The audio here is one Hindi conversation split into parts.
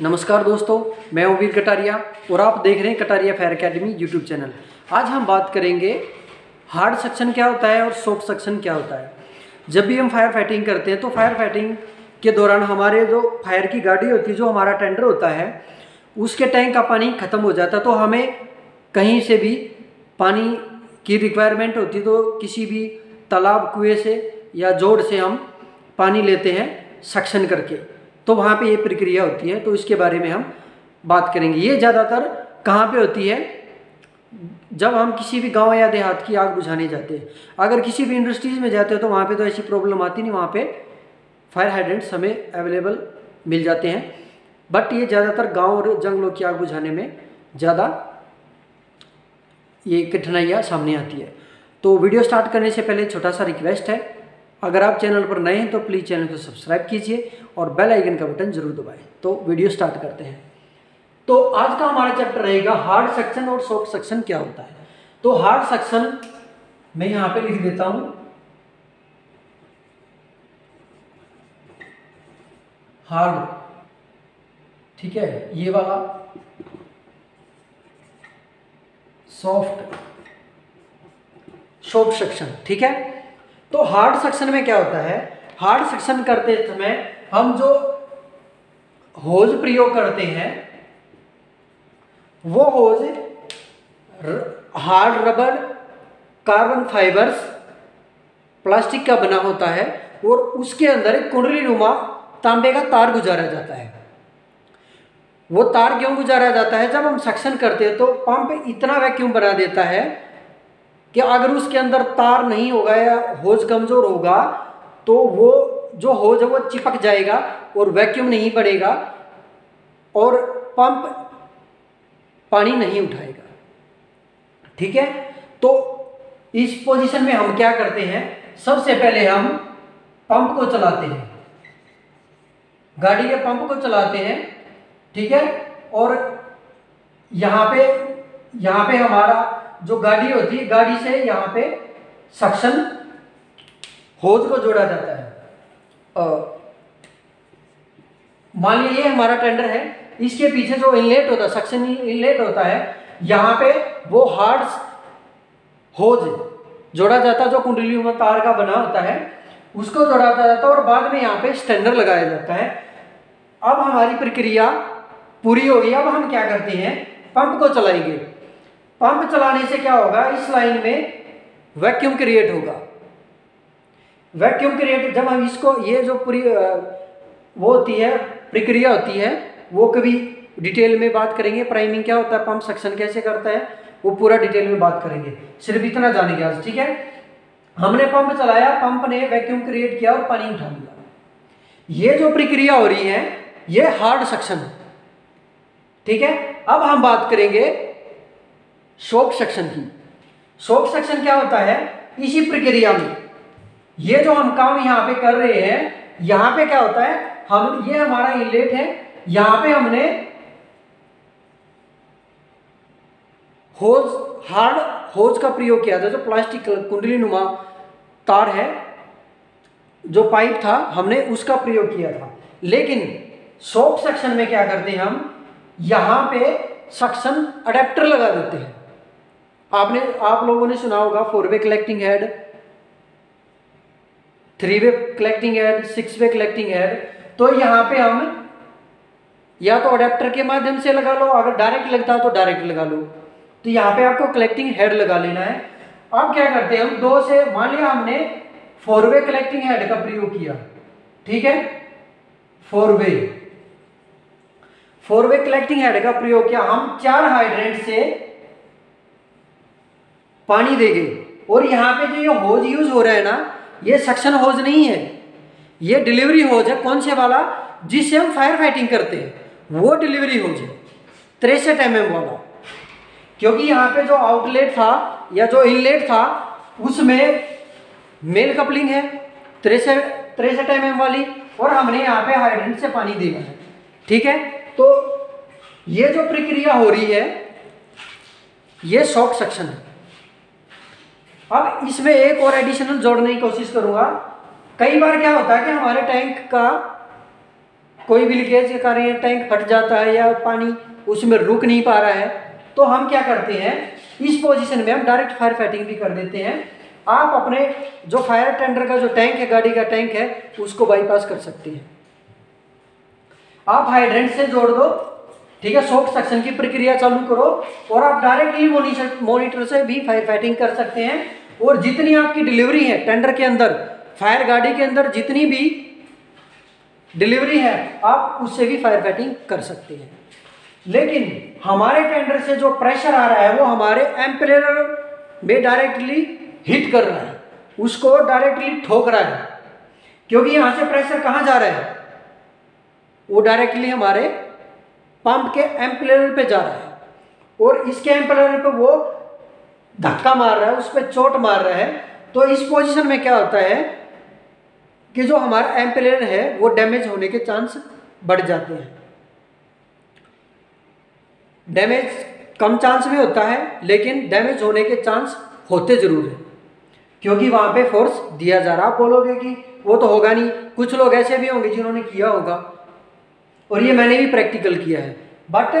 नमस्कार दोस्तों, मैं हूँ वीर कटारिया और आप देख रहे हैं Kataria fire academy YouTube channel आज हम बात करेंगे हार्ड सक्शन क्या होता है और सॉफ्ट सक्शन क्या होता है। जब भी हम फायर फाइटिंग करते हैं तो फायर फाइटिंग के दौरान हमारे जो फायर की गाड़ी होती है, जो हमारा टेंडर होता है, उसके टैंक का पानी ख़त्म हो जाता है तो हमें कहीं से भी पानी की रिक्वायरमेंट होती है तो किसी भी तालाब कुएँ से या जोड़ से हम पानी लेते हैं सक्शन करके। तो वहाँ पे ये प्रक्रिया होती है तो इसके बारे में हम बात करेंगे। ये ज़्यादातर कहाँ पे होती है? जब हम किसी भी गाँव या देहात की आग बुझाने जाते हैं। अगर किसी भी इंडस्ट्रीज़ में जाते हैं तो वहाँ पे तो ऐसी प्रॉब्लम आती नहीं, वहाँ पे फायर हाइड्रेंट्स हमें अवेलेबल मिल जाते हैं। बट ये ज़्यादातर गाँव और जंगलों की आग बुझाने में ज़्यादा ये कठिनाइयाँ सामने आती है। तो वीडियो स्टार्ट करने से पहले छोटा सा रिक्वेस्ट है अगर आप चैनल पर नए हैं तो प्लीज़ चैनल को सब्सक्राइब कीजिए और बेल आइकन का बटन ज़रूर दबाएँ। तो वीडियो स्टार्ट करते हैं। तो आज का हमारा चैप्टर रहेगा, हार्ड सेक्शन और सॉफ्ट सेक्शन क्या होता है? तो हार्ड सेक्शन मैं यहाँ पे लिख देता हूँ। हार्ड, ठीक है, ये वाला। सॉफ्ट सॉफ्ट सेक्शन, ठीक है? तो हार्ड सेक्शन में क्या होता है? हार्ड सेक्शन करते समय हम जो होज प्रयोग करते हैं, वो hose hard rubber carbon fibres plastic का बना होता है और उसके अंदर एक कुंडली नुमा तांबे का तार गुजारा जाता है। वो तार क्यों गुजारा जाता है? जब हम सक्शन करते हैं तो पंप इतना वैक्यूम बना देता है कि अगर उसके अंदर तार नहीं होगा या होज कमज़ोर होगा तो वो जो होज है वो चिपक जाएगा और वैक्यूम नहीं बढ़ेगा और पंप पानी नहीं उठाएगा। ठीक है? तो इस पोजीशन में हम क्या करते हैं? सबसे पहले हम पंप को चलाते हैं। गाड़ी के पंप को चलाते हैं। ठीक है? और यहाँ पे यहाँ पे हमारा जो गाड़ी होती है, गाड़ी से यहाँ पे सक्शन होज को जोड़ा जाता है। मान लीजिए ये हमारा टेंडर है, इसके पीछे जो इनलेट होता है सक्शन इनलेट होता है, यहाँ पे वो हार्ड होज जोड़ा जाता है जो कुंडली में तार का बना होता है, उसको जोड़ा जाता है और बाद में यहाँ पे स्टैंडर लगाया जाता है। अब हमारी प्रक्रिया पूरी हो गई, अब हम क्या करते हैं, पंप को चलाएँगे। पंप चलाने से क्या होगा? इस लाइन में वैक्यूम क्रिएट होगा। वैक्यूम क्रिएट जब हम इसको, ये जो पूरी वो होती है, प्रक्रिया होती है, वो कभी डिटेल में बात करेंगे। प्राइमिंग क्या होता है? पंप सक्शन कैसे करता है? वो पूरा डिटेल में बात करेंगे। सिर्फ़ इतना जानेंगे आज, ठीक है? हमने पंप चलाया, पंप ने वैक्यूम क्रिएट किया और पानी उठा लिया। ये जो प्रक्रिया हो रही है, ये हार्ड सक्शन ठीक है? अब हम बात करेंगे शोक सेक्शन की। शोक सेक्शन क्या होता है? इसी प्रक्रिया में। ये जो हम काम यहाँ पे कर रहे हैं, यहाँ पे क्या होता है? हम, ये हमारा इनलेट है। यहाँ पे हमने होज हार्ड होज का प्रयोग किया था, जो प्लास्टिक कुंडली नुमा तार है, जो पाइप था, हमने उसका प्रयोग किया था। लेकिन सॉफ्ट सेक्शन में क्या करते हैं हम? यहाँ पे सक्शन अडेप्टर लगा देते हैं। आपने, आप लोगों ने सुना होगा four way collecting head three way collecting head six way collecting head तो यहाँ पे हम या तो अडेप्टर के माध्यम से लगा लो, अगर डायरेक्ट लगता है तो डायरेक्ट लगा लो। तो यहाँ पे आपको कलेक्टिंग हेड लगा लेना है। अब क्या करते हैं हम, दो से, मान लिया हमने फोर वे कलेक्टिंग हेड का प्रयोग किया। ठीक है? Four way four way collecting head का प्रयोग किया। हम चार हाइड्रेंट से पानी देंगे। और यहाँ पे जो ये होज यूज़ हो रहा है ना, ये सक्शन होज नहीं है। ये डिलीवरी होज है, कौन से वाला? जिससे हम फायर फाइटिंग करते हैं, वो डिलीवरी होज है। तिरसठ एम एम वाला। क्योंकि यहाँ पे जो आउटलेट था, या जो इनलेट था, उसमें मेल कपलिंग है, तिरसठ तिरसठ एम वाली, और हमने यहाँ पे हाइड्रेंट से पानी देना है। ठीक है? तो ये जो प्रक्रिया हो रही है, ये शॉक सेक्शन है। अब इसमें एक और एडिशनल जोड़ने की कोशिश करूँगा। कई बार क्या होता है कि हमारे टैंक का कोई भी लीकेज के कारण टैंक फट जाता है या पानी उसमें रुक नहीं पा रहा है तो हम क्या करते हैं, इस पोजीशन में हम डायरेक्ट फायर फाइटिंग भी कर देते हैं। आप अपने जो फायर टेंडर का जो टैंक है, गाड़ी का टैंक है, उसको बाईपास कर सकते हैं। आप हाइड्रेंट से जोड़ दो ठीक है सोप सक्शन की प्रक्रिया चालू करो और आप डायरेक्टली मोनीटर मोनीटर से भी फायर फाइटिंग कर सकते हैं। और जितनी आपकी डिलीवरी है टेंडर के अंदर फायर गाड़ी के अंदर जितनी भी डिलीवरी है, आप उससे भी फायर फाइटिंग कर सकते हैं। लेकिन हमारे टेंडर से जो प्रेशर आ रहा है, वो हमारे एम्पलेर में डायरेक्टली हिट कर रहा है। उसको डायरेक्टली ठोक रहा है। क्योंकि यहाँ से प्रेशर कहाँ जा रहा है? वो डायरेक्टली हमारे पंप के एम्पलेर पे जा रहा है। और इसके एम्पलेर पे वो धक्का मार रहा है, उस पर चोट मार रहा है। तो इस पोजीशन में क्या होता है कि जो हमारा एम्पलेर है, वो डैमेज होने के चांस बढ़ जाते हैं। डैमेज कम चांस में होता है, लेकिन डैमेज होने के चांस होते ज़रूर हैं। क्योंकि वहाँ पे फोर्स दिया जा रहा आप बोलोगे कि वो तो होगा नहीं। कुछ लोग ऐसे भी होंगे जिन्होंने किया होगा। और ये मैंने भी प्रैक्टिकल किया है। बट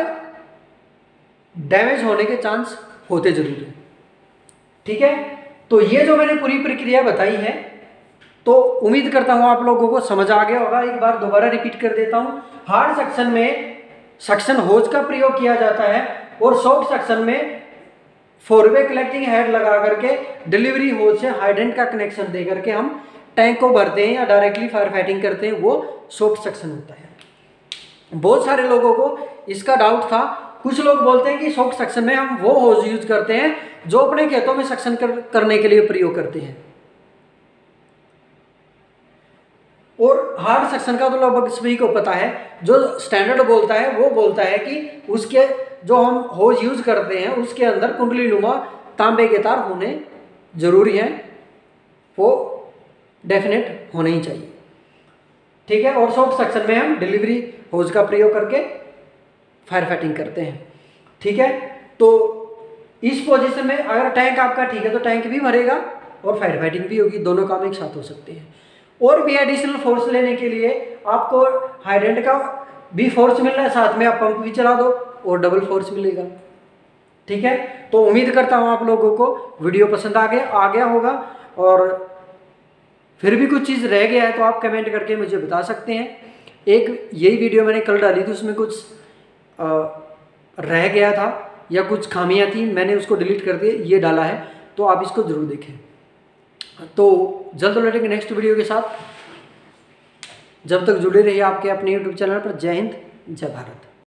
डैमेज होने के चांस होते ज़रूर हैं। ठीक है? तो ये जो मैंने पूरी प्रक्रिया बताई है तो उम्मीद करता हूँ आप लोगों को समझ आ गया होगा। एक बार दोबारा रिपीट कर देता हूँ। हार्ड सेक्शन में सक्शन होज का प्रयोग किया जाता है और सॉफ्ट सक्शन में फोर वे कलेक्टिंग हेड लगा करके डिलीवरी होज से हाइडेंट का कनेक्शन दे करके हम टैंक को भरते हैं या डायरेक्टली फायर फाइटिंग करते हैं, वो सॉफ्ट सक्शन होता है। बहुत सारे लोगों को इसका डाउट था। कुछ लोग बोलते हैं कि सॉफ्ट सक्शन में हम वो होज यूज़ करते हैं जो अपने खेतों में सक्शन कर, करने के लिए प्रयोग करते हैं। और हार्ड सेक्शन का तो लगभग सभी को पता है। जो स्टैंडर्ड बोलता है वो बोलता है कि उसके जो हम होज यूज़ करते हैं उसके अंदर कुंडली नुमा तांबे के तार होने ज़रूरी हैं। वो डेफिनेट होने ही चाहिए। ठीक है, और सॉफ्ट सेक्शन में हम डिलीवरी होज का प्रयोग करके फायर फाइटिंग करते हैं। ठीक है तो इस पोजीशन में अगर टैंक आपका ठीक है तो टैंक भी भरेगा और फायर फाइटिंग भी होगी, दोनों काम एक साथ हो सकते हैं। और भी एडिशनल फोर्स लेने के लिए आपको हाइडेंट का भी फोर्स मिल रहा है, साथ में आप पंप भी चला दो और डबल फोर्स मिलेगा। ठीक है तो उम्मीद करता हूँ आप लोगों को वीडियो पसंद आ गया आ गया होगा और फिर भी कुछ चीज़ रह गया है तो आप कमेंट करके मुझे बता सकते हैं। एक यही वीडियो मैंने कल डाली थी उसमें कुछ आ, रह गया था या कुछ खामियाँ थी मैंने उसको डिलीट कर दिया ये डाला है तो आप इसको ज़रूर देखें। तो जल्द लौटेंगे नेक्स्ट वीडियो के साथ जब तक जुड़े रहिए आपके अपने यूट्यूब चैनल पर। जय हिंद जय भारत।